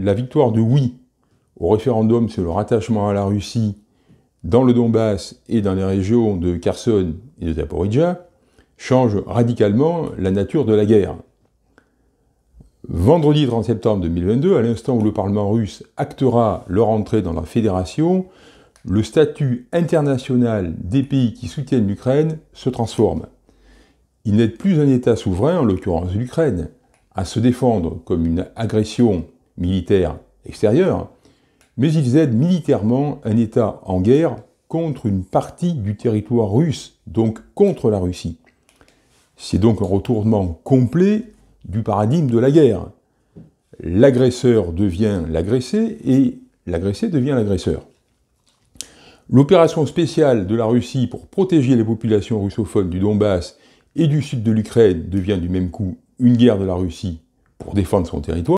la victoire de oui au référendum sur le rattachement à la Russie dans le Donbass et dans les régions de Kherson et de Zaporizhia change radicalement la nature de la guerre. Vendredi 30 septembre 2022, à l'instant où le Parlement russe actera leur entrée dans la fédération, le statut international des pays qui soutiennent l'Ukraine se transforme. Il n'est plus un État souverain, en l'occurrence l'Ukraine, à se défendre comme une agression militaire extérieure, mais ils aident militairement un État en guerre contre une partie du territoire russe, donc contre la Russie. C'est donc un retournement complet du paradigme de la guerre. L'agresseur devient l'agressé et l'agressé devient l'agresseur. L'opération spéciale de la Russie pour protéger les populations russophones du Donbass et du sud de l'Ukraine devient du même coup une guerre de la Russie pour défendre son territoire.